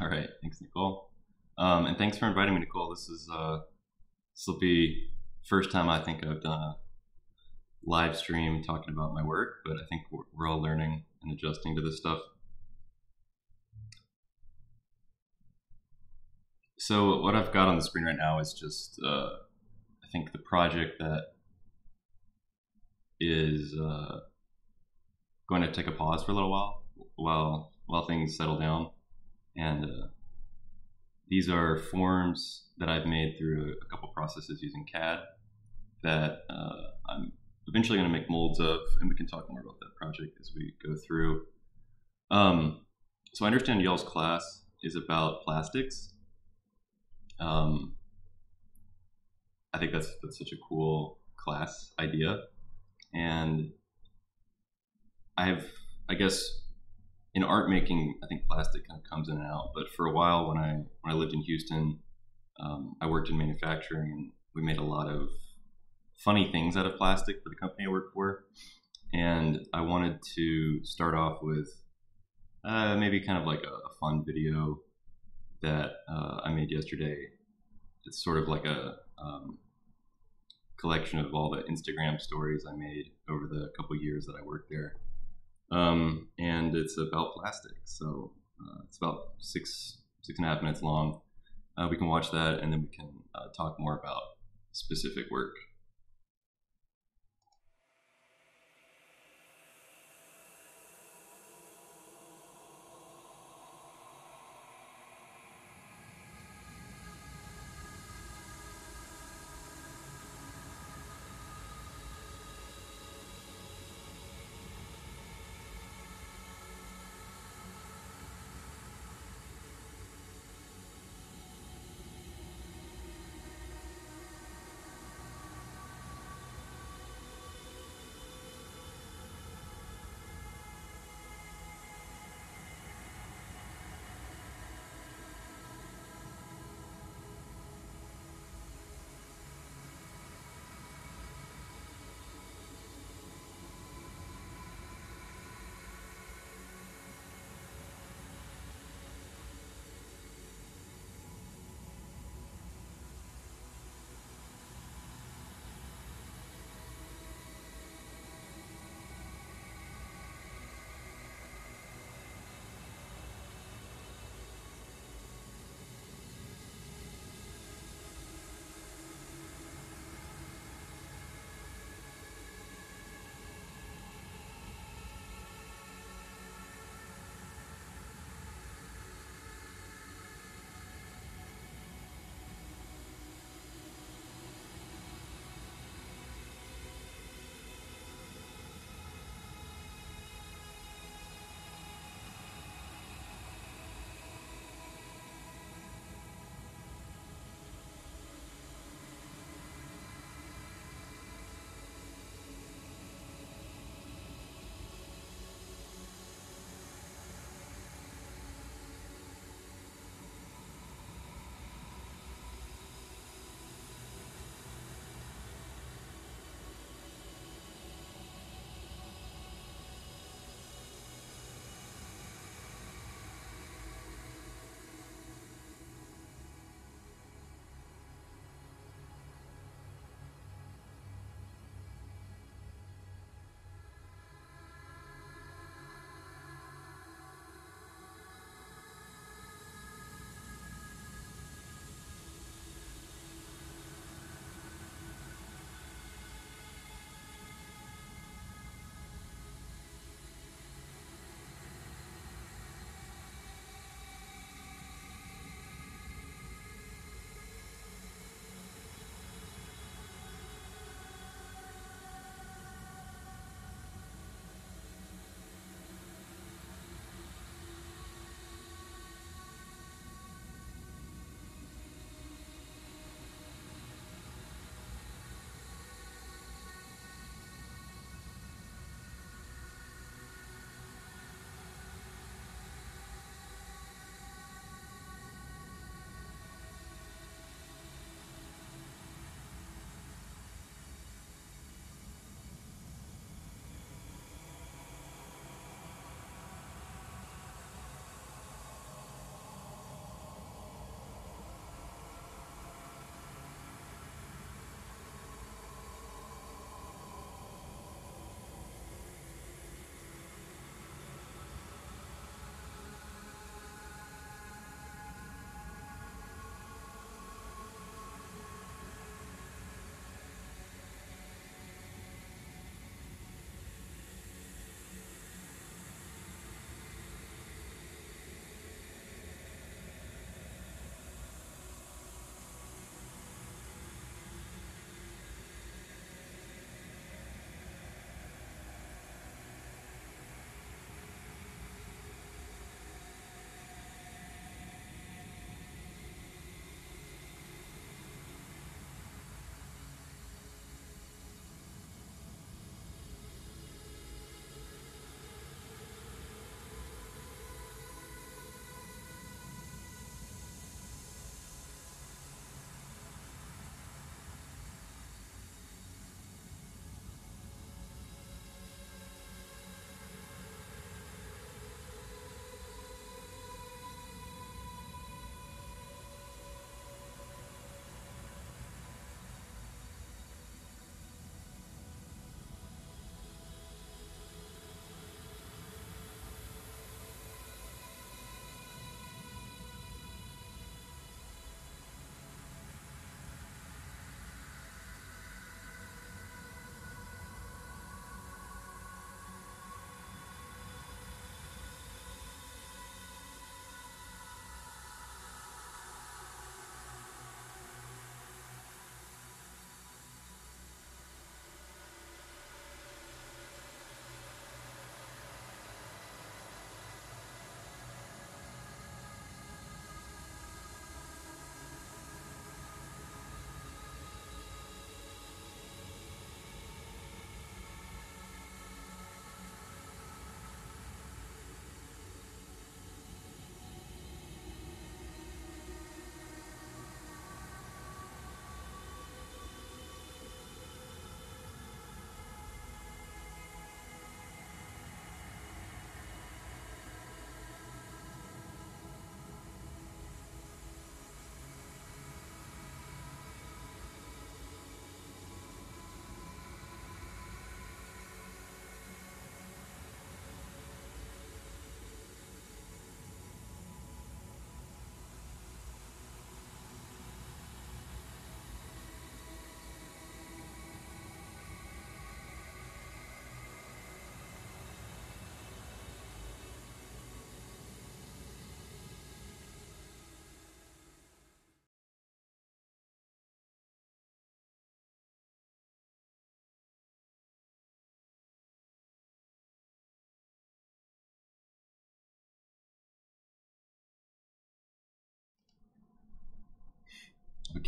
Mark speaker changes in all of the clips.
Speaker 1: All right, thanks, Nicole. Um, and thanks for inviting me, Nicole. This is uh, this will be first time I think I've done a live stream talking about my work, but I think we're, we're all learning and adjusting to this stuff. So what I've got on the screen right now is just uh, I think the project that is uh, going to take a pause for a little while while while things settle down and uh, these are forms that I've made through a couple processes using CAD that uh, I'm eventually going to make molds of, and we can talk more about that project as we go through. Um, so I understand y'all's class is about plastics. Um, I think that's that's such a cool class idea, and I have, I guess, in art making, I think plastic kind of comes in and out. But for a while, when I when I lived in Houston, um, I worked in manufacturing, and we made a lot of funny things out of plastic for the company I worked for. And I wanted to start off with uh, maybe kind of like a, a fun video that uh, I made yesterday. It's sort of like a um, collection of all the Instagram stories I made over the couple years that I worked there um, and it's about plastic. So uh, it's about six six and a half minutes long. Uh, we can watch that, and then we can uh, talk more about specific work.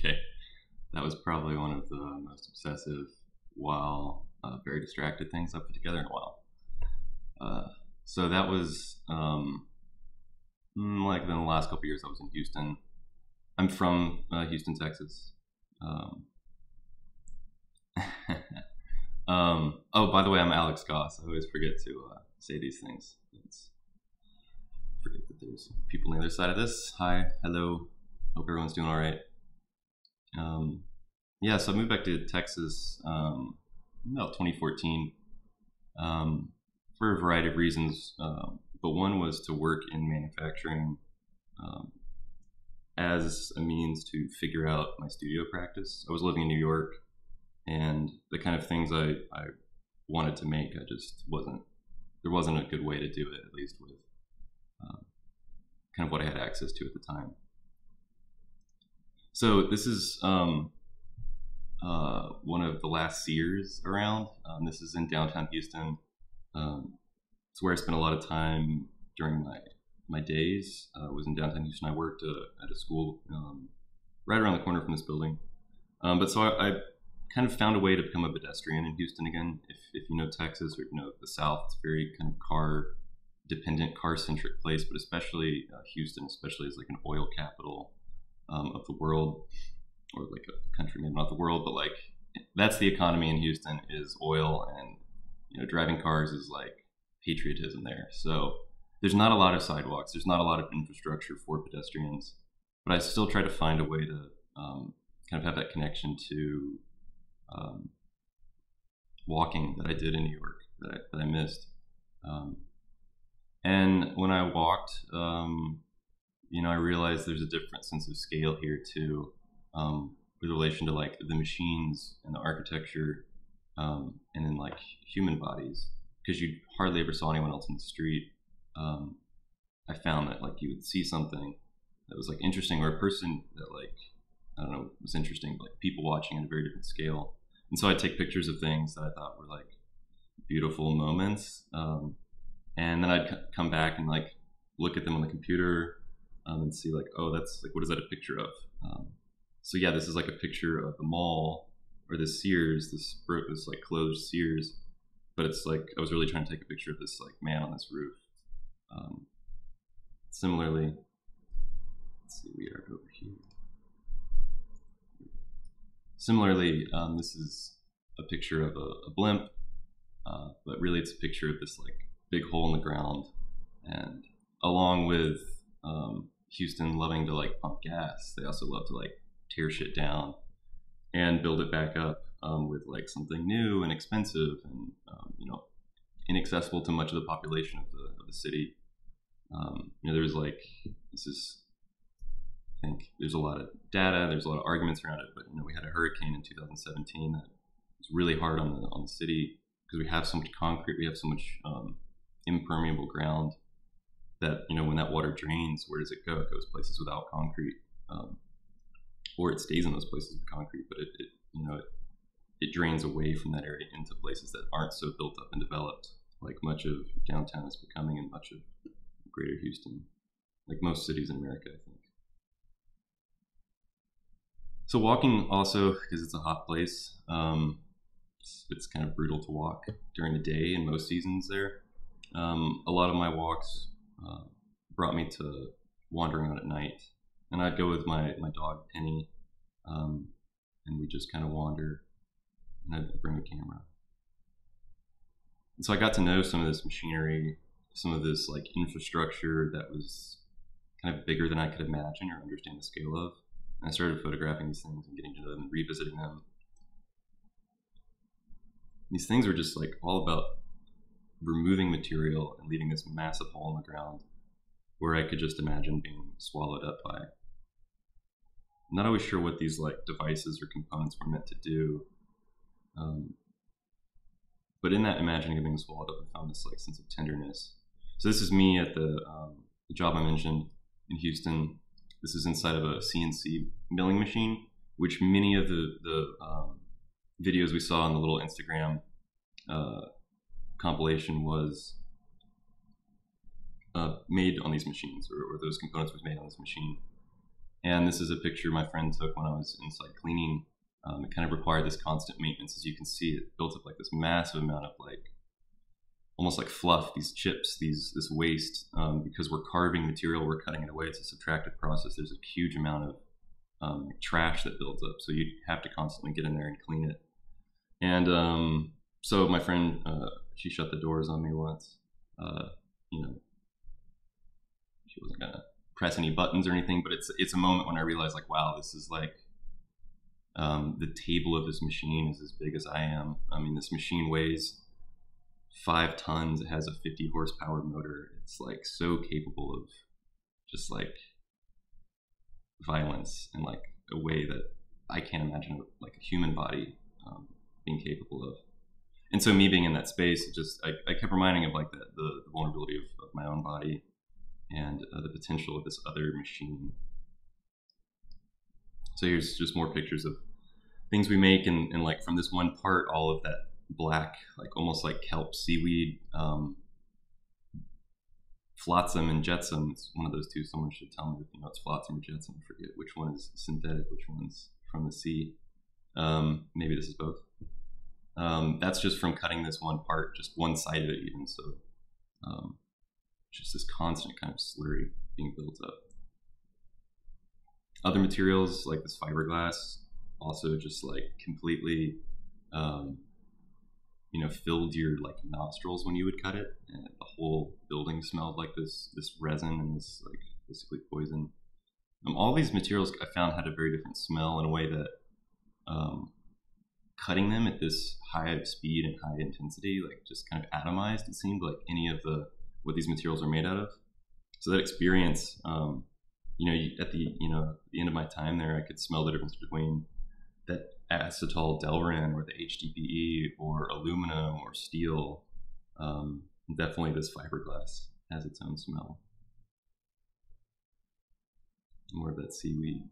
Speaker 1: Okay, that was probably one of the most obsessive, while uh, very distracted things I've put together in a while. Uh, so that was um, mm, like in the last couple years I was in Houston. I'm from uh, Houston, Texas. Um, um, oh, by the way, I'm Alex Goss. I always forget to uh, say these things. It's, forget that there's people on the other side of this. Hi, hello. Hope everyone's doing all right. Um, yeah, so I moved back to Texas um, about 2014 um, for a variety of reasons. Um, but one was to work in manufacturing um, as a means to figure out my studio practice. I was living in New York, and the kind of things I, I wanted to make, I just wasn't. There wasn't a good way to do it, at least with um, kind of what I had access to at the time. So this is um, uh, one of the last Sears around. Um, this is in downtown Houston. Um, it's where I spent a lot of time during my my days. Uh, was in downtown Houston. I worked uh, at a school um, right around the corner from this building. Um, but so I, I, kind of found a way to become a pedestrian in Houston again. If, if you know Texas or you know the South, it's very kind of car dependent, car centric place. But especially uh, Houston, especially as like an oil capital um, of the world, or like a country, maybe not the world, but like that's the economy in Houston is oil, and you know driving cars is like patriotism there. So there's not a lot of sidewalks. There's not a lot of infrastructure for pedestrians, but I still try to find a way to um, kind of have that connection to um, walking that I did in New York that I, that I missed. Um, and when I walked, um, you know, I realized there's a different sense of scale here too, um, with relation to like the machines and the architecture, um, and then like human bodies, because you hardly ever saw anyone else in the street. Um, I found that like you would see something that was like interesting, or a person that like I don't know was interesting, but, like people watching at a very different scale. And so I'd take pictures of things that I thought were like beautiful moments, um, and then I'd c- come back and like look at them on the computer um, and see like, oh, that's like, what is that a picture of? Um, so yeah, this is like a picture of the mall or the Sears, this broke this like closed Sears, but it's like I was really trying to take a picture of this like man on this roof. Um, similarly, let's see, we are over here. Similarly, um, this is a picture of a, a blimp, uh, but really it's a picture of this like big hole in the ground, and along with um, Houston loving to like pump gas, they also love to like tear shit down and build it back up um, with like something new and expensive and um, you know inaccessible to much of the population of the, of the city. Um, you know, there's like this is I think there's a lot of data, there's a lot of arguments around it, but you know, we had a hurricane in 2017 that was really hard on the on the city because we have so much concrete, we have so much um, impermeable ground that you know when that water drains, where does it go? It goes places without concrete, um, or it stays in those places with concrete, but it, it you know it, it drains away from that area into places that aren't so built up and developed, like much of downtown is becoming, and much of Greater Houston, like most cities in America, I think. So walking also because it's a hot place. Um, it's, it's, kind of brutal to walk during the day in most seasons there. Um, a lot of my walks uh, brought me to wandering out at night. And I'd go with my, my dog, Penny, um, and we just kind of wander, and I'd bring a camera. And so I got to know some of this machinery, some of this like infrastructure that was kind of bigger than I could imagine or understand the scale of. And I started photographing these things and getting to know them and revisiting them. These things were just like all about removing material and leaving this massive hole in the ground where I could just imagine being swallowed up by. I'm not always sure what these like devices or components were meant to do. Um, but in that imagining of being swallowed up, I found this like sense of tenderness. So this is me at the, um, the job I mentioned in Houston. This is inside of a CNC milling machine, which many of the the um, videos we saw on the little Instagram uh, compilation was uh, made on these machines, or, or, those components was made on this machine. And this is a picture my friend took when I was inside cleaning. Um, it kind of required this constant maintenance. As you can see, it built up like this massive amount of like almost like fluff, these chips, these this waste. Um, because we're carving material, we're cutting it away. It's a subtractive process. There's a huge amount of um, trash that builds up, so you have to constantly get in there and clean it. And um, so my friend, uh, she shut the doors on me once. Uh, you know, she wasn't gonna press any buttons or anything, but it's it's a moment when I realized like, wow, this is like um, the table of this machine is as big as I am. I mean, this machine weighs five tons. It has a 50 horsepower motor. It's like so capable of just like violence in like a way that I can't imagine like a human body um, being capable of. And so me being in that space, just I, I kept reminding of like the, the, the vulnerability of, of my own body and uh, the potential of this other machine. So here's just more pictures of things we make, and, and like from this one part, all of that black, like almost like kelp seaweed, um, flotsam and jetsam. It's one of those two. Someone should tell me if you know it's flotsam or jetsam. I forget which one is synthetic, which one's from the sea. Um, maybe this is both. Um, that's just from cutting this one part, just one side of it, even. So um, just this constant kind of slurry being built up. Other materials like this fiberglass also just like completely, um, you know, filled your like nostrils when you would cut it, and the whole building smelled like this this resin and this like basically poison. Um, all these materials I found had a very different smell in a way that um, cutting them at this high speed and high intensity, like just kind of atomized. It seemed like any of the what these materials are made out of. So that experience, um, you know, at the you know the end of my time there, I could smell the difference between that acetal Delrin or the HDPE or aluminum or steel. Um, definitely, this fiberglass has its own smell. More of that seaweed.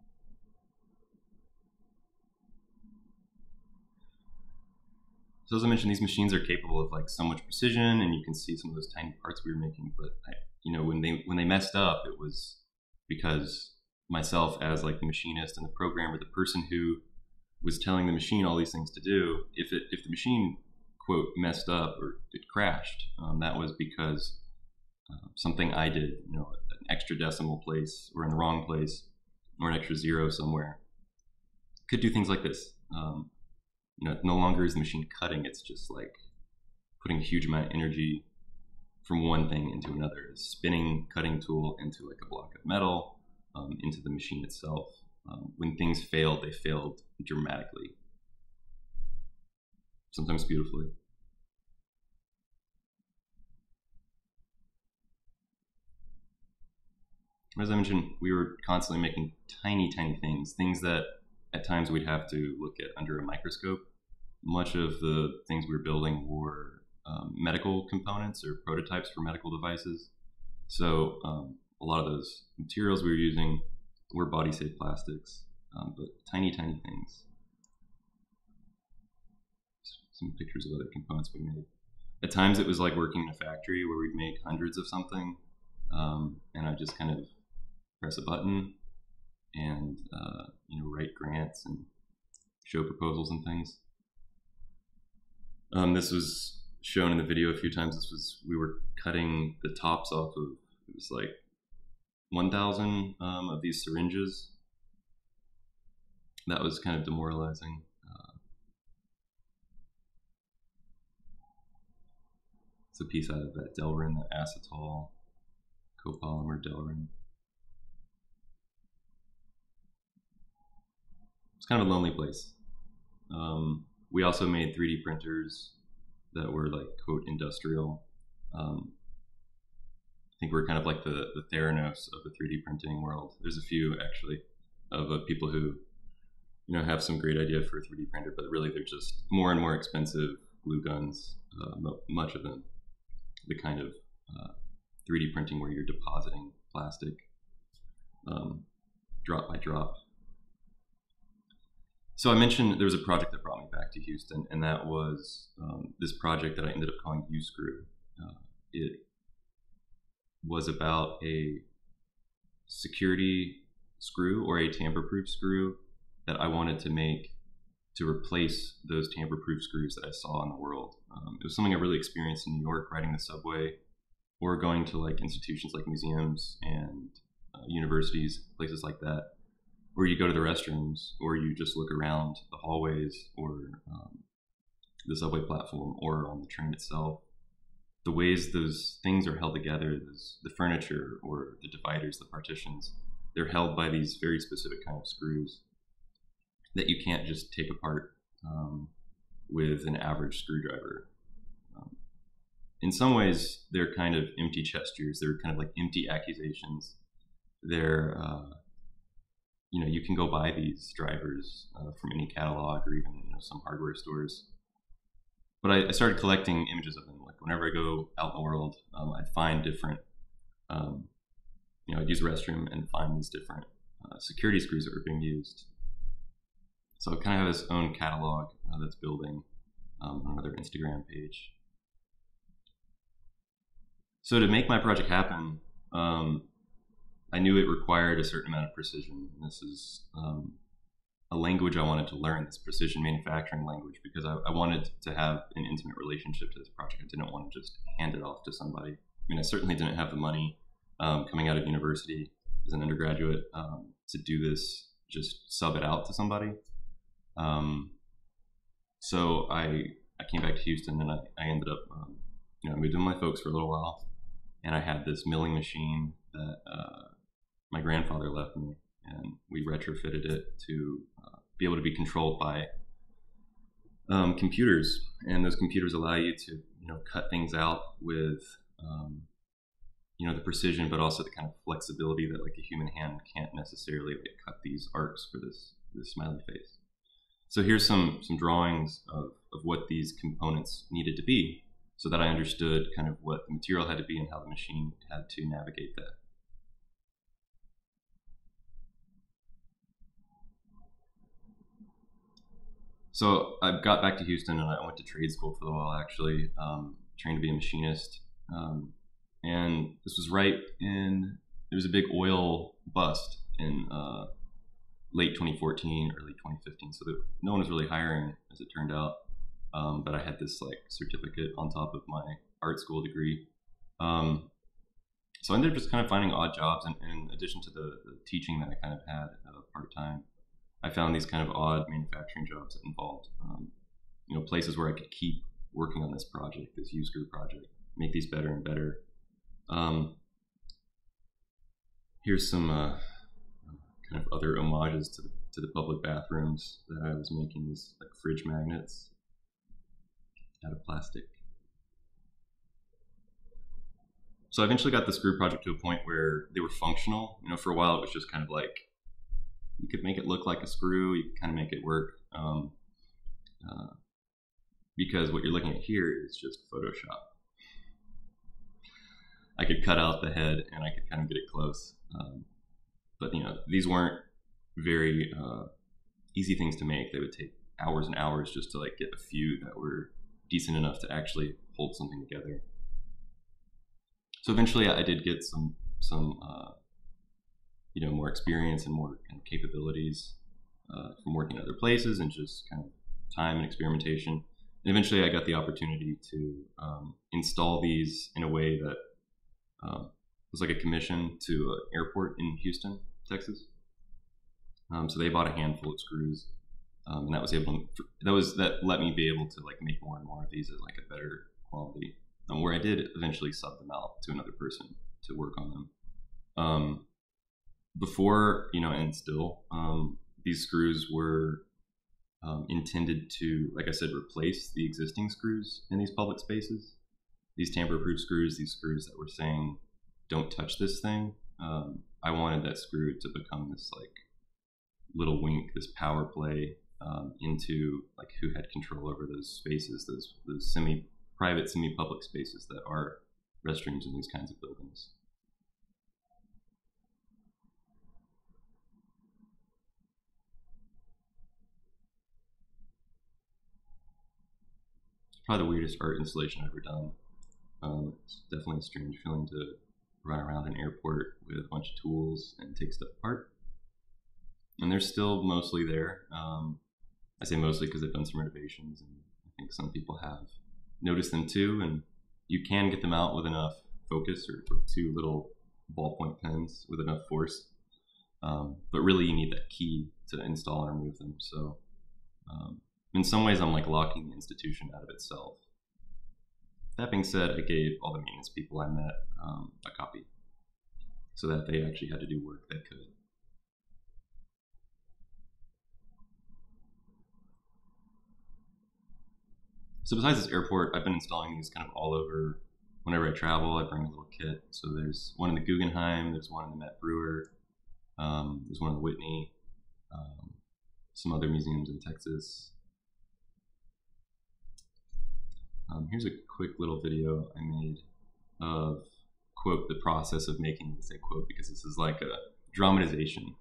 Speaker 1: So as I mentioned, these machines are capable of like so much precision, and you can see some of those tiny parts we were making. But I, you know, when they when they messed up, it was because myself as like the machinist and the programmer, the person who was telling the machine all these things to do, if it if the machine quote messed up or it crashed, um, that was because uh, something I did, you know, an extra decimal place or in the wrong place or an extra zero somewhere, could do things like this. Um, you know, no longer is the machine cutting; it's just like putting a huge amount of energy from one thing into another. Spinning cutting tool into like a block of metal um, into the machine itself. Um, when things failed, they failed dramatically, sometimes beautifully. As I mentioned, we were constantly making tiny, tiny things, things that at times we'd have to look at under a microscope. Much of the things we were building were um, medical components or prototypes for medical devices. So um, a lot of those materials we were using were body safe plastics, um, but tiny, tiny things. Some pictures of other components we made. At times it was like working in a factory where we'd make hundreds of something, um, and I just kind of press a button and uh, you know write grants and show proposals and things. Um, this was shown in the video a few times. This was we were cutting the tops off of it was like 1,000 um, of these syringes. That was kind of demoralizing. Uh, it's a piece out of that Delrin, that acetal copolymer Delrin. It's kind of a lonely place. Um, we also made 3D printers that were like quote industrial. Um, I think we're kind of like the, the Theranos of the 3D printing world. There's a few actually of uh, people who you know have some great idea for a 3D printer, but really they're just more and more expensive glue guns. Uh, much of them, the kind of uh, 3D printing where you're depositing plastic um, drop by drop so I mentioned there was a project that brought me back to Houston, and that was um, this project that I ended up calling U-Screw. Uh, it was about a security screw or a tamper-proof screw that I wanted to make to replace those tamper-proof screws that I saw in the world. Um, it was something I really experienced in New York, riding the subway, or going to like institutions like museums and uh, universities, places like that, where you go to the restrooms, or you just look around the hallways, or um, the subway platform, or on the train itself. The ways those things are held together, those, the furniture or the dividers, the partitions, they're held by these very specific kind of screws that you can't just take apart um, with an average screwdriver. Um, in some ways, they're kind of empty gestures. They're kind of like empty accusations. They're, uh, you know, you can go buy these drivers uh, from any catalog or even you know, some hardware stores. But I, I, started collecting images of them. Like whenever I go out in the world, um, I'd find different, um, you know, I'd use a restroom and find these different uh, security screws that were being used so it kind of has its own catalog uh, that's building um, on another Instagram page. So to make my project happen, um, I knew it required a certain amount of precision. This is um, a language I wanted to learn, this precision manufacturing language, because I, I, wanted to have an intimate relationship to this project. I didn't want to just hand it off to somebody. I mean, I certainly didn't have the money um, coming out of university as an undergraduate um, to do this, just sub it out to somebody. Um, so I I came back to Houston and I, I ended up um, you know I moved with my folks for a little while, and I had this milling machine that uh, my grandfather left me, and we retrofitted it to uh, be able to be controlled by um, computers, and those computers allow you to you know cut things out with um, you know the precision, but also the kind of flexibility that like a human hand can't necessarily like, cut these arcs for this this smiley face. So here's some, some drawings of, of what these components needed to be so that I understood kind of what the material had to be and how the machine had to navigate that. So I got back to Houston and I went to trade school for a while actually, um, trained to be a machinist. Um, and this was right in, there was a big oil bust in uh, late 2014, early 2015. So no one was really hiring, as it turned out. Um, but I had this like certificate on top of my art school degree. Um, so I ended up just kind of finding odd jobs, and in addition to the, the teaching that I kind of had uh, part time, I found these kind of odd manufacturing jobs that involved, um, you know, places where I could keep working on this project, this U-Screw project, make these better and better. Um, here's some uh, kind of other homages to the, to the public bathrooms that I was making these like fridge magnets out of plastic. So I eventually got this screw project to a point where they were functional. You know, for a while it was just kind of like you could make it look like a screw, you could kind of make it work. Um, uh, because what you're looking at here is just Photoshop. I could cut out the head and I could kind of get it close. Um, but you know, these weren't very uh, easy things to make. They would take hours and hours just to like get a few that were decent enough to actually hold something together. So eventually, I did get some some uh, you know more experience and more kind of capabilities uh, from working in other places and just kind of time and experimentation. And eventually, I got the opportunity to um, install these in a way that um, was like a commission to an airport in Houston Texas. Um, so they bought a handful of screws, um, and that was able to, that was that let me be able to like make more and more of these at like a better quality. Um, where I did eventually sub them out to another person to work on them. Before you know, and still, um, these screws were um, intended to, like I said, replace the existing screws in these public spaces. These tamper-proof screws, these screws that were saying, "Don't touch this thing." Um, I wanted that screw to become this like little wink, this power play um, into like who had control over those spaces, those those semi-private, semi-public spaces that are restrooms in these kinds of buildings. Probably the weirdest art installation I've ever done. Um, it's definitely a strange feeling to run around an airport with a bunch of tools and take stuff apart. and they're still mostly there. Um, I say mostly because they've done some renovations, and I think some people have noticed them too. And you can get them out with enough focus or, or two little ballpoint pens with enough force. Um, but really, you need that key to install and remove them. So, um, in some ways, I'm like locking the institution out of itself. That being said, I gave all the maintenance people I met um, a copy so that they actually had to do work they could. So besides this airport, I've been installing these kind of all over. Whenever I travel, I bring a little kit. So there's one in the Guggenheim, there's one in the Met Breuer, um, there's one in the Whitney, um, some other museums in Texas. Um, here's a quick little video I made of quote the process of making this a quote because this is like a dramatization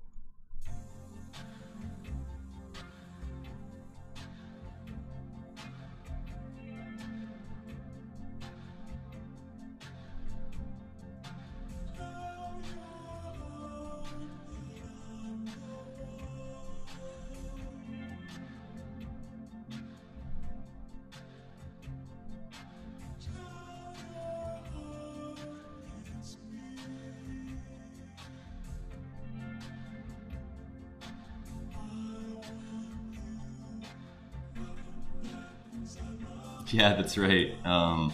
Speaker 1: that's right. Um,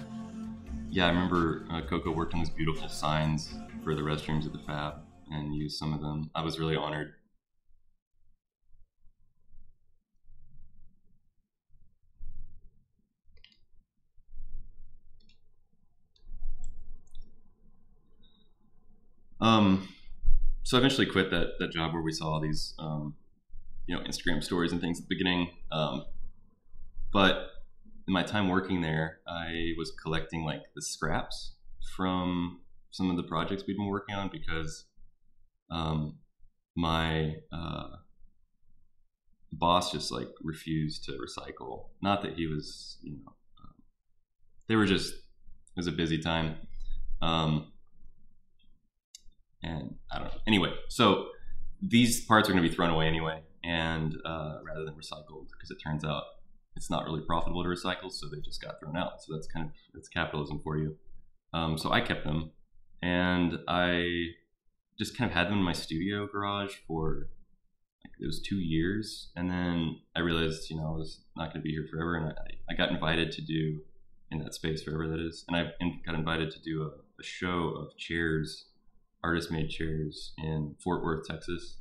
Speaker 1: yeah, I remember uh, Coco worked on these beautiful signs for the restrooms at the Fab and used some of them. I was really honored. Um, so I eventually quit that that job where we saw all these, um, you know, Instagram stories and things at the beginning. Um, but in my time working there, I was collecting like the scraps from some of the projects we'd been working on because um, my uh, boss just like refused to recycle. Not that he was, you know, um, they were just it was a busy time, um, and I don't know. Anyway, so these parts are going to be thrown away anyway, and uh, rather than recycled because it turns out it's not really profitable to recycle, so they just got thrown out. So that's kind of that's capitalism for you. Um, so I kept them, and I just kind of had them in my studio garage for like it was two years, and then I realized you know I was not going to be here forever, and I, I got invited to do in that space forever that is, and I got invited to do a, a show of chairs, artist made chairs in Fort Worth, Texas,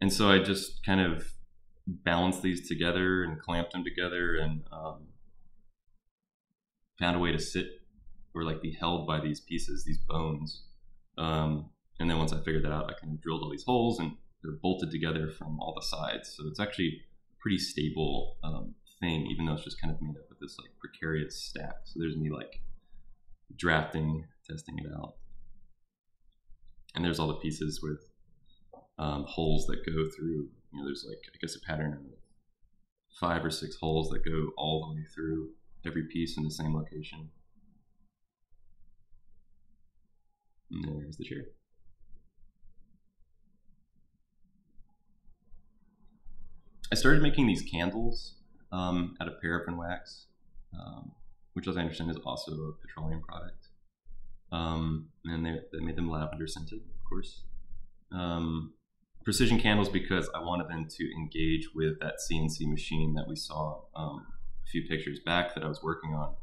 Speaker 1: and so I just kind of balanced these together and clamped them together and um, found a way to sit or like be held by these pieces, these bones. Um, and then once I figured that out, I kind of drilled all these holes and they're bolted together from all the sides. So it's actually a pretty stable um, thing, even though it's just kind of made up of this like precarious stack. So there's me like drafting, testing it out. And there's all the pieces with um, holes that go through you know, there's like I guess a pattern of five or six holes that go all the way through every piece in the same location. And there's the chair. I started making these candles um, out of paraffin wax, um, which, as I understand, is also a petroleum product. Um, and they, they made them lavender scented, of course. Um, precision candles because I wanted them to engage with that CNC machine that we saw um, a few pictures back that I was working on.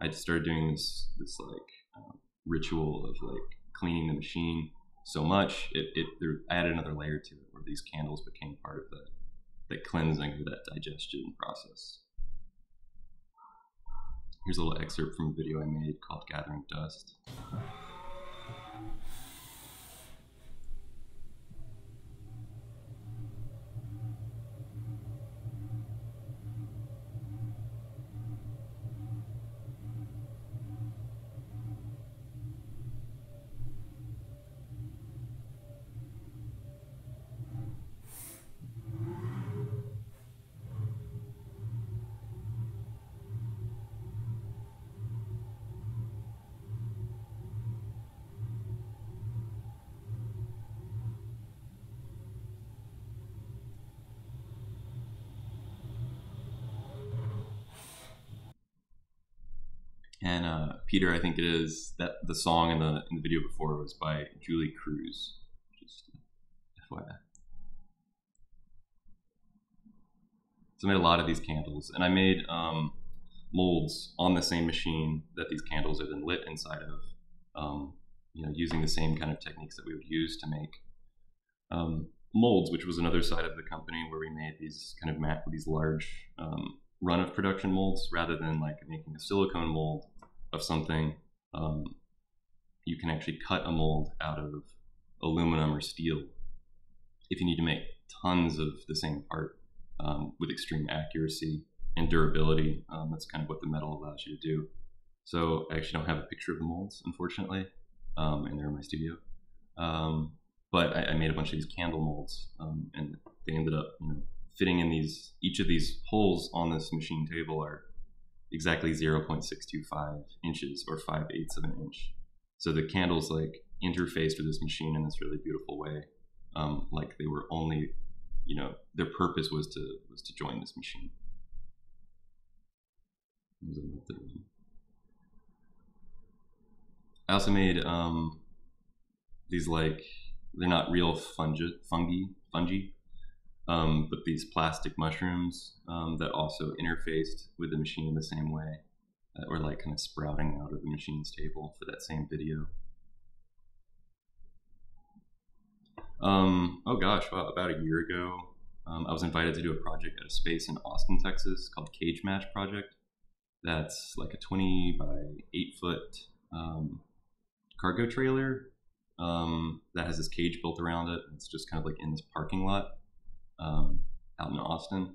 Speaker 1: I started doing this this like um, ritual of like cleaning the machine so much it, it there, added another layer to it where these candles became part of the the cleansing or that digestion process. Here's a little excerpt from a video I made called Gathering Dust. Peter, I think it is that the song in the in the video before was by Julee Cruise. Just FYI. So I made a lot of these candles, and I made um, molds on the same machine that these candles are then lit inside of. Um, you know, using the same kind of techniques that we would use to make um, molds, which was another side of the company where we made these kind of mat- these large um, run of production molds rather than like making a silicone mold of something. Um, you can actually cut a mold out of aluminum or steel if you need to make tons of the same part um, with extreme accuracy and durability. Um, that's kind of what the metal allows you to do. So I actually don't have a picture of the molds, unfortunately, um, and they're in my studio. Um, but I, I, made a bunch of these candle molds, um, and they ended up, you know, fitting in these. Each of these holes on this machine table are exactly 0.625 inches or 5 eighths of an inch. So the candles like interfaced with this machine in this really beautiful way, um, like they were only, you know, their purpose was to was to join this machine. I also made um, these like they're not real fungi, fungi, fungi, um, but these plastic mushrooms um, that also interfaced with the machine in the same way that were like kind of sprouting out of the machine's table for that same video. Um, oh gosh, about a year ago, um, I was invited to do a project at a space in Austin, Texas called Cage Match Project. That's like a 20 by 8 foot um, cargo trailer um, that has this cage built around it. It's just kind of like in this parking lot um, out in Austin,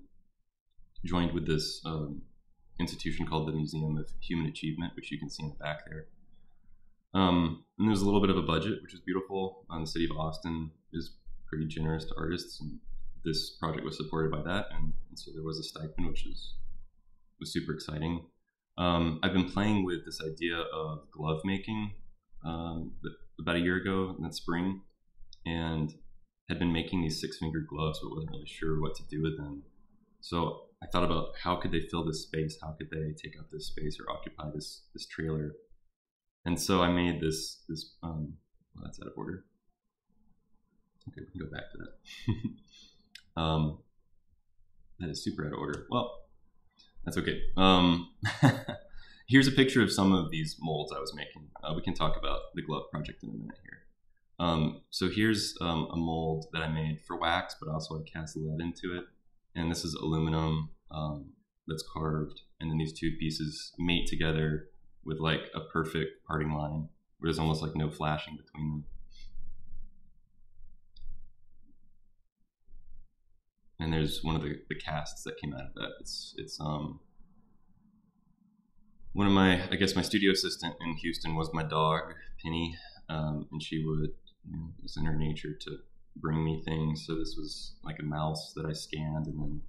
Speaker 1: joined with this um, institution called the Museum of Human Achievement, which you can see in the back there. Um, and there's a little bit of a budget, which is beautiful. Um, the city of Austin is pretty generous to artists, and this project was supported by that. And, and so there was a stipend, which is was super exciting. Um, I've been playing with this idea of glove making um, about a year ago in the spring, and had been making these six finger gloves, but wasn't really sure what to do with them. So I thought about how could they fill this space? How could they take up this space or occupy this this trailer? And so I made this this. Um, well, that's out of order. Okay, we can go back to that. um, that is super out of order. Well, that's okay. Um, here's a picture of some of these molds I was making. Uh, we can talk about the glove project in a minute here. Um, so here's um, a mold that I made for wax, but also I cast lead into it. And this is aluminum um, that's carved. And then these two pieces mate together with like a perfect parting line where there's almost like no flashing between them. And there's one of the, the casts that came out of that. It's it's um one of my I guess my studio assistant in Houston was my dog Penny, um, and she would you know, it was in her nature to bring me things. So this was like a mouse that I scanned and then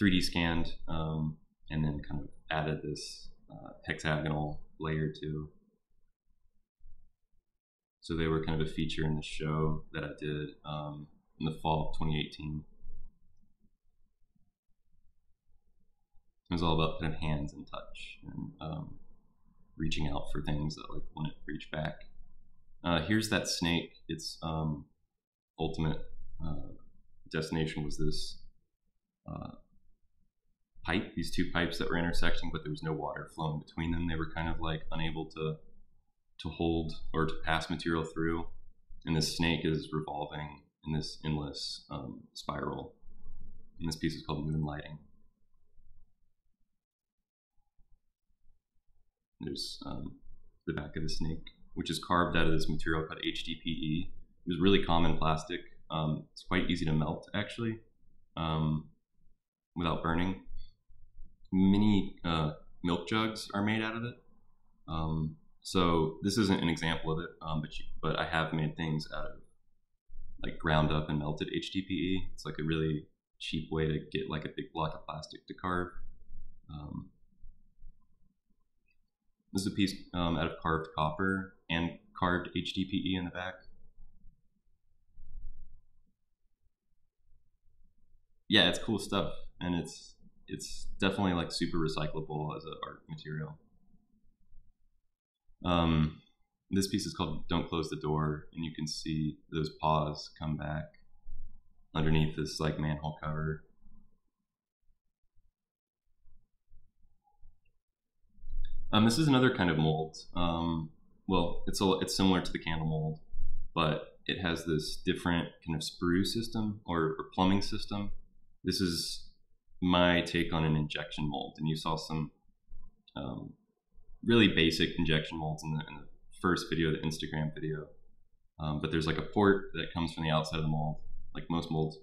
Speaker 1: 3D scanned, um, and then kind of added this uh, hexagonal layer to. So they were kind of a feature in the show that I did um, in the fall of 2018. It was all about kind of hands and touch and um, reaching out for things that like wouldn't reach back. Uh, here's that snake. Its um, ultimate uh, destination was this uh, pipe, these two pipes that were intersecting, but there was no water flowing between them. They were kind of like unable to to hold or to pass material through. And this snake is revolving in this endless um, spiral. And this piece is called Moonlighting. There's um, the back of the snake which is carved out of this material called HDPE. It was really common plastic. Um, it's quite easy to melt actually um, without burning. Many uh, milk jugs are made out of it. Um, so this isn't an example of it, um, but you, but I have made things out of like ground up and melted HDPE. It's like a really cheap way to get like a big block of plastic to carve. Um, this is a piece um, out of carved copper and carved HDPE in the back. Yeah, it's cool stuff, and it's it's definitely like super recyclable as an art material. Um, this piece is called "Don't Close the Door," and you can see those paws come back underneath this like manhole cover. Um, this is another kind of mold. Um, well, it's a, it's similar to the candle mold, but it has this different kind of sprue system or, or plumbing system. This is my take on an injection mold, and you saw some um, really basic injection molds in the, in the, first video, the Instagram video. Um, but there's like a port that comes from the outside of the mold, like most molds,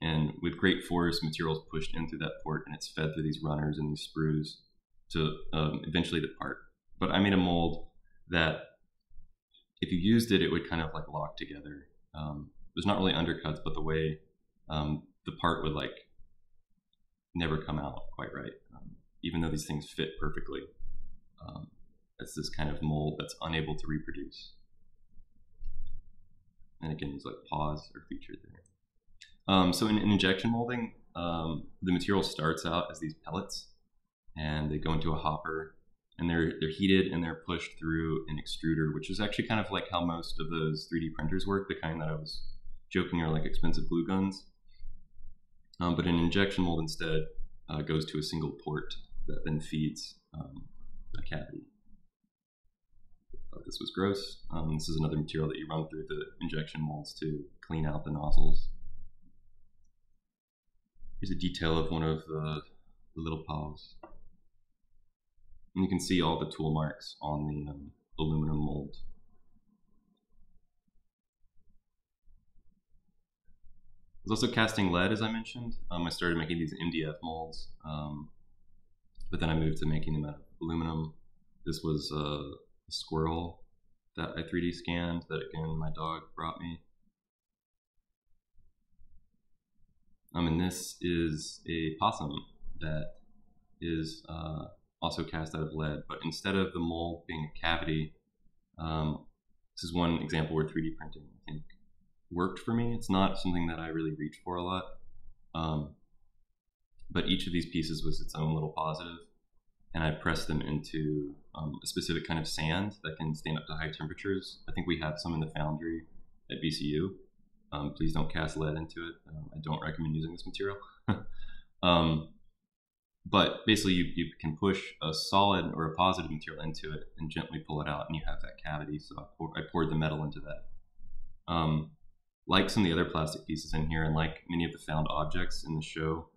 Speaker 1: and with great force, materials pushed in through that port, and it's fed through these runners and these sprues to um, eventually depart. But I made a mold that if you used it, it would kind of like lock together. Um, there's not really undercuts, but the way um, the part would like never come out quite right, um, even though these things fit perfectly. Um, it's this kind of mold that's unable to reproduce. And again, these like paws are featured there. Um, so in, in, injection molding, um, the material starts out as these pellets, and they go into a hopper, and they're they're heated and they're pushed through an extruder, which is actually kind of like how most of those 3D printers work, the kind that I was joking are like expensive glue guns. Um, but an injection mold instead uh, goes to a single port that then feeds um, a cavity. this was gross. Um, this is another material that you run through the injection molds to clean out the nozzles. Here's a detail of one of the, the little paws. And you can see all the tool marks on the um, aluminum mold. I was also casting lead, as I mentioned. Um, I started making these MDF molds, um, but then I moved to making them out of aluminum. This was a squirrel that I 3D scanned that, again, my dog brought me. Um, and this is a possum that is uh, also cast out of lead, but instead of the mold being a cavity, um, this is one example where 3D printing, I think, worked for me. It's not something that I really reach for a lot. Um, but each of these pieces was its own little positive, and I pressed them into um, a specific kind of sand that can stand up to high temperatures. I think we have some in the foundry at VCU. Um, please don't cast lead into it. Um, I don't recommend using this material. Um, but basically, you, you can push a solid or a positive material into it and gently pull it out, and you have that cavity. So I, pour, I poured the metal into that. Um, like some of the other plastic pieces in here, and like many of the found objects in the show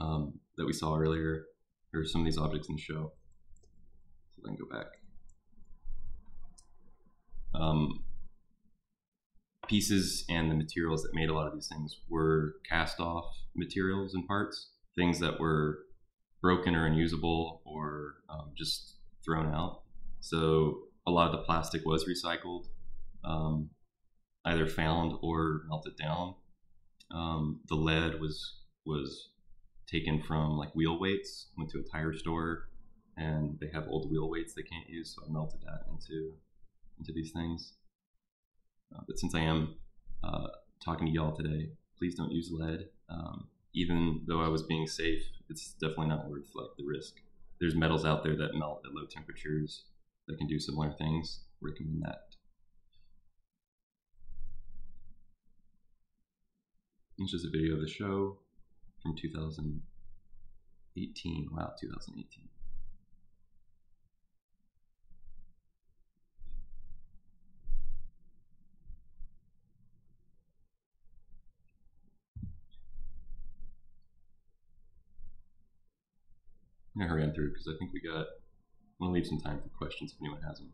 Speaker 1: um, that we saw earlier, or some of these objects in the show. So then go back. Um, pieces and the materials that made a lot of these things were cast off materials and parts, things that were broken or unusable or um, just thrown out. So a lot of the plastic was recycled. Um, either found or melted down. Um, the lead was was taken from like wheel weights. Went to a tire store, and they have old wheel weights they can't use, so I melted that into into these things. Uh, but since I am uh, talking to y'all today, please don't use lead. Um, even though I was being safe, it's definitely not worth like the risk. There's metals out there that melt at low temperatures that can do similar things. Recommend that This is a video of the show from 2018. Wow, 2018. I'm gonna hurry on through because I think we got. I want to leave some time for questions if anyone has them.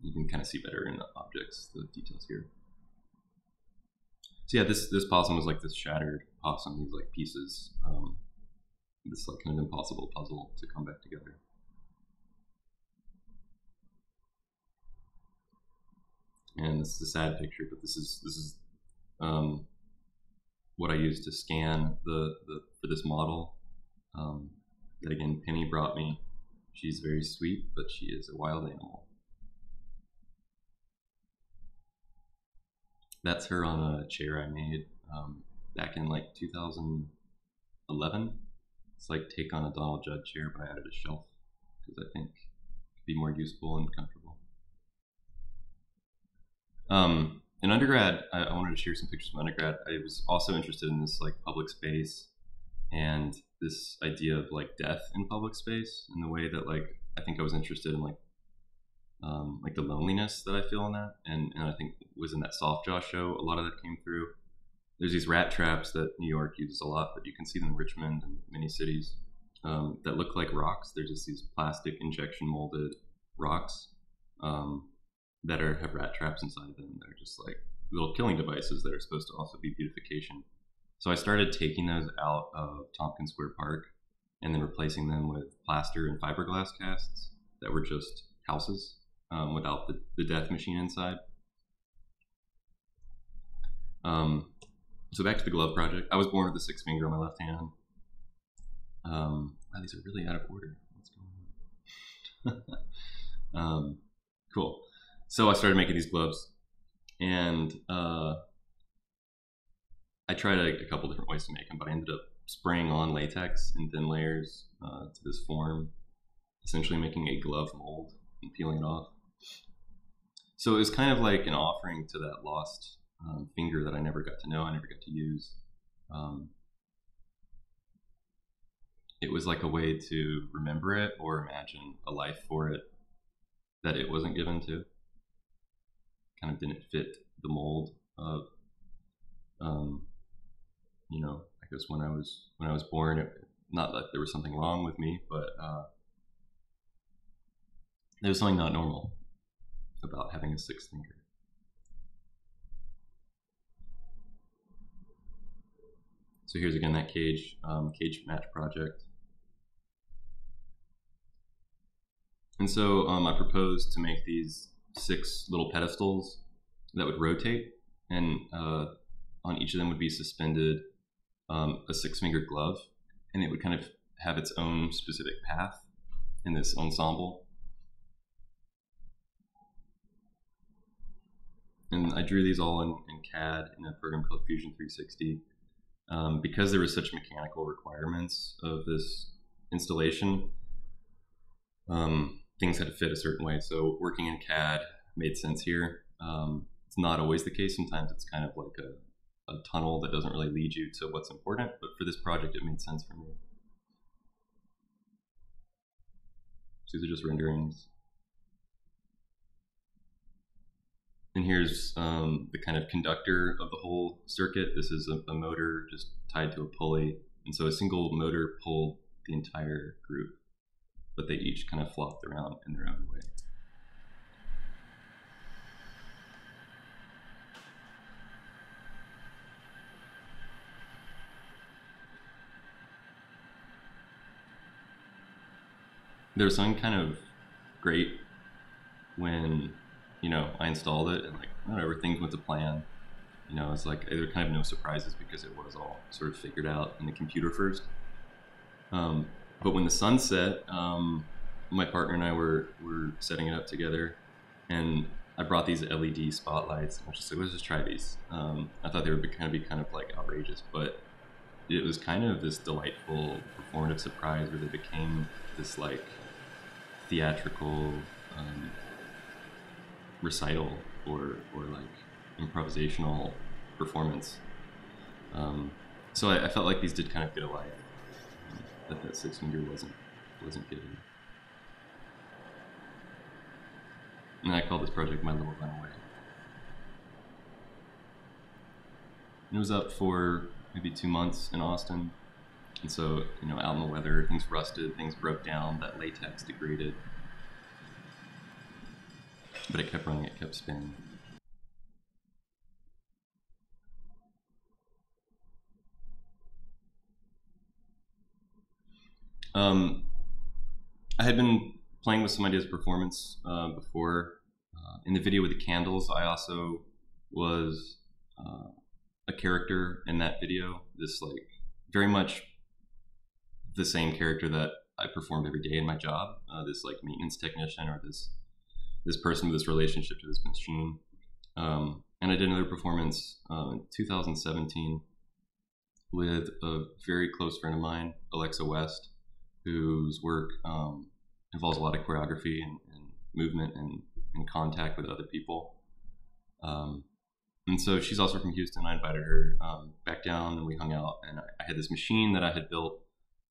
Speaker 1: You can kind of see better in the objects, the details here. So yeah, this this possum was like this shattered possum, these like pieces, um, this like kind of impossible puzzle to come back together. And this is a sad picture, but this is this is um, what I used to scan the, the for this model. Um, that again, Penny brought me. She's very sweet, but she is a wild animal. that's her on a chair I made um, back in like 2011. It's like take on a Donald Judd chair, but I added a shelf because I think it'd be more useful and comfortable. Um, in undergrad, I, I, wanted to share some pictures from undergrad. I was also interested in this like public space and this idea of like death in public space and the way that like I think I was interested in like um, like the loneliness that I feel in that, and, and I think was in that soft jaw show. A lot of that came through. There's these rat traps that New York uses a lot, but you can see them in Richmond and many cities um, that look like rocks. They're just these plastic injection molded rocks um, that are have rat traps inside of them. They're just like little killing devices that are supposed to also be beautification. So I started taking those out of Tompkins Square Park and then replacing them with plaster and fiberglass casts that were just houses um, without the, the death machine inside. Um, so back to the glove project. I was born with a six finger on my left hand. Um, wow, these are really out of order. What's going on? um, cool. So I started making these gloves, and uh, I tried a, a, couple different ways to make them, but I ended up spraying on latex in thin layers uh, to this form, essentially making a glove mold and peeling it off. So it was kind of like an offering to that lost um, finger that I never got to know, I never got to use. Um, it was like a way to remember it or imagine a life for it that it wasn't given to. Kind of didn't fit the mold of, um, you know, I guess when I was when I was born, it, not that there was something wrong with me, but uh, there was something not normal about having a sixth finger. So here's again that cage, um, cage match project. And so um, I proposed to make these six little pedestals that would rotate, and uh, on each of them would be suspended um, a six fingered glove, and it would kind of have its own specific path in this ensemble. And I drew these all in, in CAD in a program called Fusion 360. Um, because there were such mechanical requirements of this installation, um, things had to fit a certain way. So working in CAD made sense here. Um, it's not always the case. Sometimes it's kind of like a, a tunnel that doesn't really lead you to what's important. But for this project, it made sense for me. These are just renderings. And here's um, the kind of conductor of the whole circuit. This is a, a, motor just tied to a pulley. And so a single motor pulled the entire group, but they each kind of flopped around in their own way. There's something kind of great when you know, I installed it and like whatever things went to plan. You know, it's like there were kind of no surprises because it was all sort of figured out in the computer first. Um, but when the sun set, um, my partner and I were were setting it up together, and I brought these LED spotlights. I was just like, let's just try these. Um, I thought they would be kind of be kind of like outrageous, but it was kind of this delightful performative surprise where they became this like theatrical um, recital or or like improvisational performance. Um, so I, I, felt like these did kind of get a life that that six finger wasn't wasn't given. And I call this project My Little Runaway. And it was up for maybe two months in Austin. And so, you know, out in the weather, things rusted, things broke down, that latex degraded but it kept running, it kept spinning. Um, I had been playing with some ideas of performance uh, before. Uh, in the video with the candles, I also was uh, a character in that video. This like very much the same character that I performed every day in my job. Uh, this like maintenance technician or this this person with this relationship to this machine. Um, and I did another performance uh, in 2017 with a very close friend of mine, Alexa West, whose work um, involves a lot of choreography and, and, movement and, and contact with other people. Um, and so she's also from Houston. I invited her um, back down and we hung out. And I, I, had this machine that I had built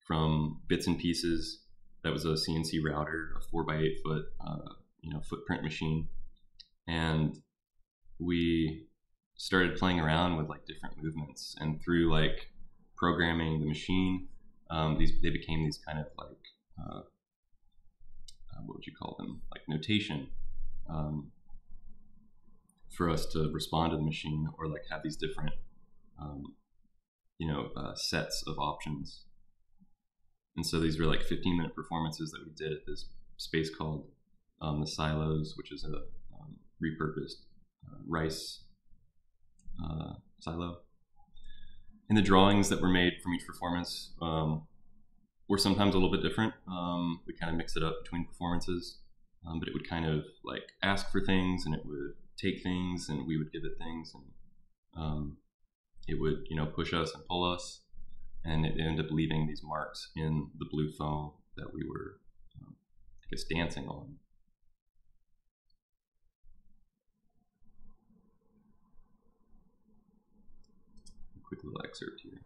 Speaker 1: from bits and pieces. That was a CNC router, a four by eight foot, uh, you know, footprint machine. And we started playing around with like different movements. And through like programming the machine, um, these they became these kind of like uh, uh, what would you call them? Like notation. Um, for us to respond to the machine or like have these different um, you know uh, sets of options and so these were like 15 minute performances that we did at this space called um, the silos which is a um, repurposed uh, rice uh, silo. And the drawings that were made from each performance um, were sometimes a little bit different. Um, we kind of mix it up between performances um, but it would kind of like ask for things and it would take things and we would give it things and um, it would you know push us and pull us and it ended up leaving these marks in the blue foam that we were um, I guess dancing on. Quick little excerpt here.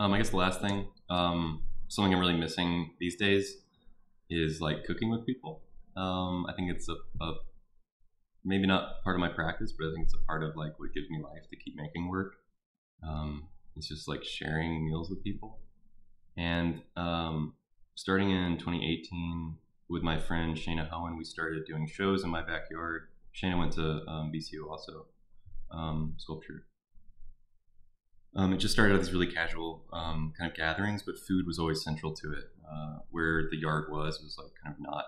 Speaker 1: Um, I guess the last thing, um, something I'm really missing these days is like cooking with people. Um, I think it's a, a, maybe not part of my practice, but I think it's a part of like what gives me life to keep making work. Um, it's just like sharing meals with people. And um, starting in 2018 with my friend Shana Hohen, we started doing shows in my backyard. Shana went to um, VCU also, sculpture um, it just started out as really casual um, kind of gatherings, but food was always central to it. Uh, where the yard was was like kind of not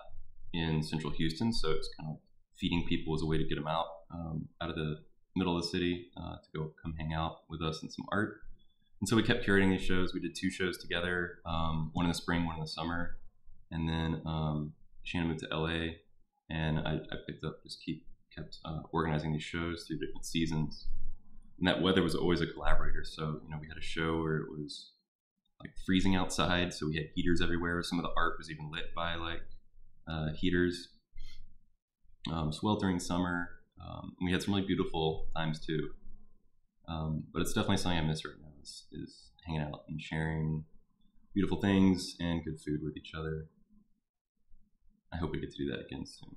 Speaker 1: in central Houston, so it was kind of feeding people as a way to get them out um, out of the middle of the city uh, to go come hang out with us and some art. And so we kept curating these shows. We did two shows together, um, one in the spring, one in the summer, and then um, Shannon moved to LA, and I, I picked up just keep kept uh, organizing these shows through different seasons and that weather was always a collaborator. So you know, we had a show where it was like freezing outside, so we had heaters everywhere. Some of the art was even lit by like uh, heaters. Um, sweltering summer. Um, we had some really beautiful times too. Um, but it's definitely something I miss right now is, is hanging out and sharing beautiful things and good food with each other. I hope we get to do that again soon.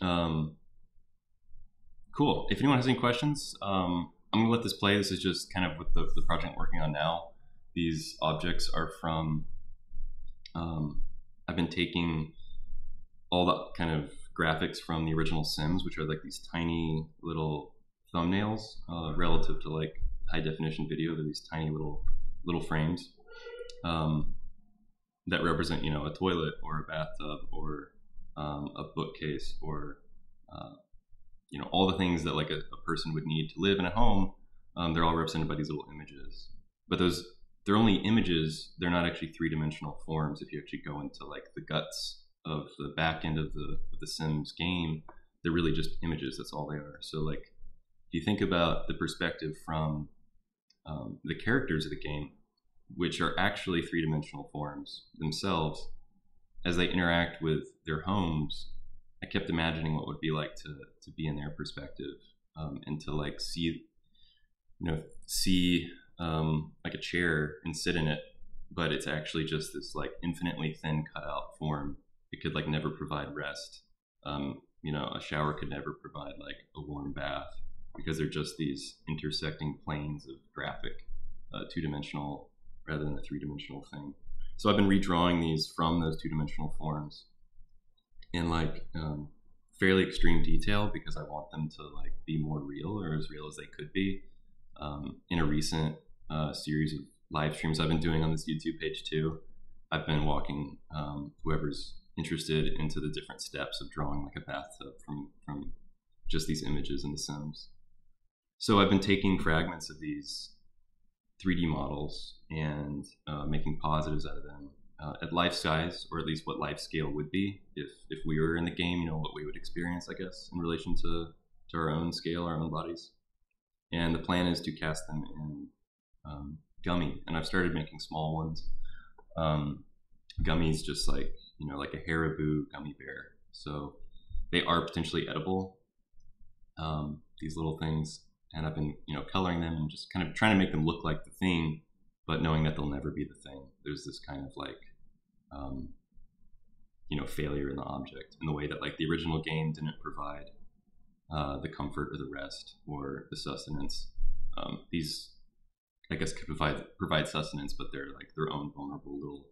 Speaker 1: Um, cool. If anyone has any questions, um, I'm gonna let this play. This is just kind of what the, the project I'm working on now. These objects are from. Um, I've been taking all the kind of graphics from the original Sims, which are like these tiny little thumbnails uh, relative to like high definition video. They're these tiny little little frames um, that represent, you know, a toilet or a bathtub or um, a bookcase or uh, you know all the things that like a, a, person would need to live in a home um, they're all represented by these little images. But those they're only images they're not actually three-dimensional forms. If you actually go into like the guts of the back end of the of the sims game they're really just images that's all they are. So like if you think about the perspective from um, the characters of the game which are actually three-dimensional forms themselves as they interact with their homes, I kept imagining what it would be like to to be in their perspective um, and to like see, you know, see um, like a chair and sit in it, but it's actually just this like infinitely thin cutout form. It could like never provide rest. Um, you know, a shower could never provide like a warm bath because they're just these intersecting planes of graphic, uh, two dimensional rather than a three dimensional thing. So I've been redrawing these from those two dimensional forms in like um, fairly extreme detail because I want them to like be more real or as real as they could be. Um, in a recent uh, series of live streams I've been doing on this YouTube page too, I've been walking um, whoever's interested into the different steps of drawing like a bathtub from from just these images in the Sims. So I've been taking fragments of these 3D models and uh, making positives out of them uh, at life size, or at least what life scale would be if if we were in the game. You know what we would experience, I guess, in relation to to our own scale, our own bodies. And the plan is to cast them in um, gummy, and I've started making small ones. Um, gummies, just like you know, like a Haribo gummy bear. So they are potentially edible. Um, these little things, and I've been you know coloring them and just kind of trying to make them look like the thing, but knowing that they'll never be the thing. There's this kind of like um, you know failure in the object in the way that like the original game didn't provide uh, the comfort or the rest or the sustenance. Um, these I guess could provide provide sustenance, but they're like their own vulnerable little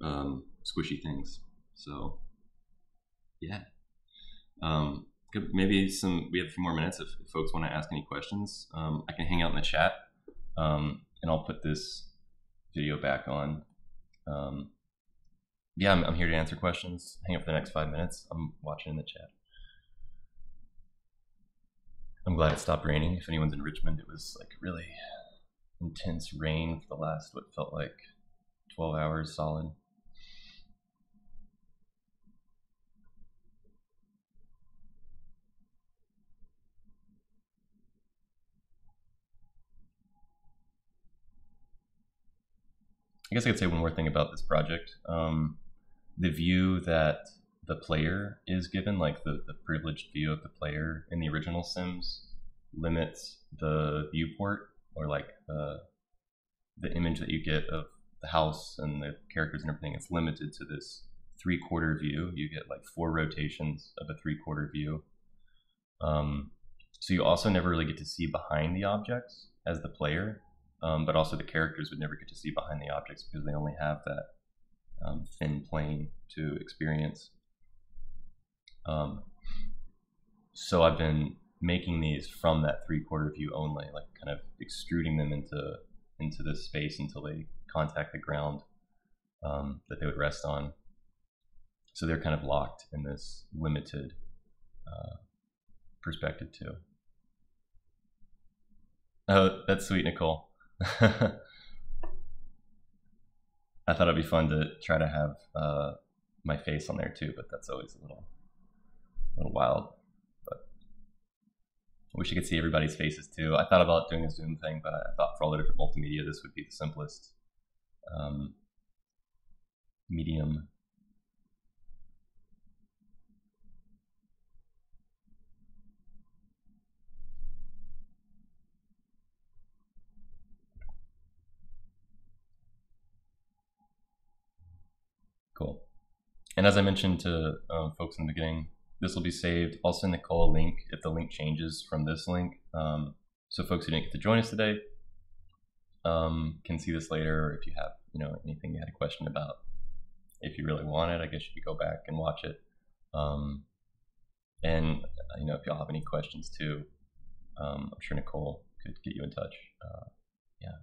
Speaker 1: um, squishy things. So yeah. Um, maybe some we have a few more minutes if, if folks want to ask any questions. Um, i can hang out in the chat um, and i'll put this video back on. Um, yeah I'm, I'm, here to answer questions. Hang out for the next five minutes. I'm watching in the chat. I'm glad it stopped raining. If anyone's in richmond it was like really intense rain for the last what felt like 12 hours solid I guess I could say one more thing about this project. Um, the view that the player is given, like the, the privileged view of the player in the original Sims, limits the viewport or like the, the image that you get of the house and the characters and everything. It's limited to this three quarter view. You get like four rotations of a three quarter view. Um, so you also never really get to see behind the objects as the player um, but also the characters would never get to see behind the objects because they only have that um, thin plane to experience. Um, so I've been making these from that three quarter view only, like kind of extruding them into into this space until they contact the ground um, that they would rest on. So they're kind of locked in this limited uh, perspective too. Oh, that's sweet, Nicole. I thought it'd be fun to try to have uh, my face on there too, but that's always a little, a little wild. But I wish you could see everybody's faces too. I thought about doing a Zoom thing, but I thought for all the different multimedia, this would be the simplest um, medium Cool. And as I mentioned to um, folks in the beginning, this will be saved. I'll send Nicole a link if the link changes from this link. Um, so folks who didn't get to join us today um, can see this later, or if you have you know anything you had a question about, if you really want it, I guess you could go back and watch it. Um, and uh, you know if y'all have any questions too, um, I'm sure Nicole could get you in touch. Uh, yeah,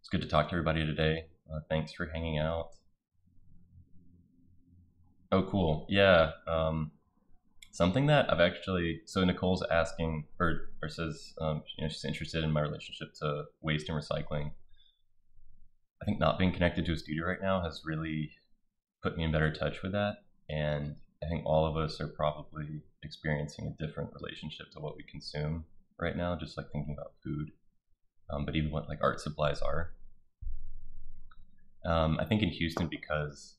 Speaker 1: it's good to talk to everybody today. Uh, thanks for hanging out. Oh, cool. Yeah. Um, something that I've actually so Nicole's asking or or says um, you know she's interested in my relationship to waste and recycling. I think not being connected to a studio right now has really put me in better touch with that, and I think all of us are probably experiencing a different relationship to what we consume right now. Just like thinking about food, um, but even what like art supplies are. Um, I think in Houston because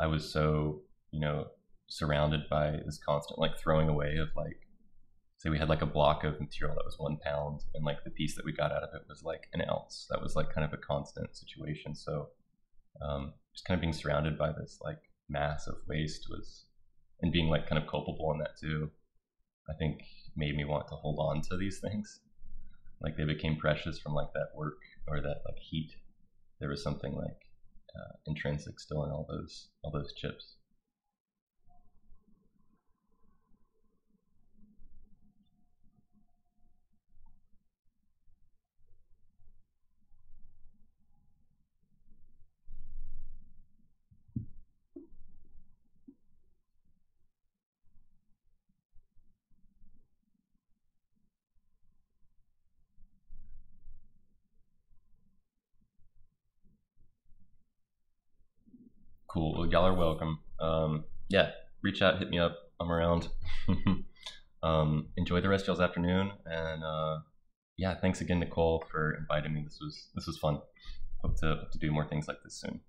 Speaker 1: I was so you know, surrounded by this constant like throwing away of like say we had like a block of material that was one pound and like the piece that we got out of it was like an ounce. That was like kind of a constant situation. So um, just kind of being surrounded by this like mass of waste was and being like kind of culpable in that too i think made me want to hold on to these things. Like they became precious from like that work or that like heat. There was something like uh, intrinsic still in all those all those chips Cool. Well, y'all are welcome. Um, yeah, reach out, hit me up. I'm around. um, enjoy the rest of y'all's afternoon, and uh, yeah, thanks again, Nicole, for inviting me. This was this was fun. Hope to hope to do more things like this soon.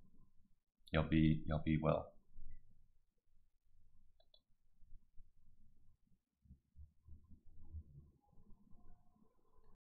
Speaker 1: Y'all be y'all be well.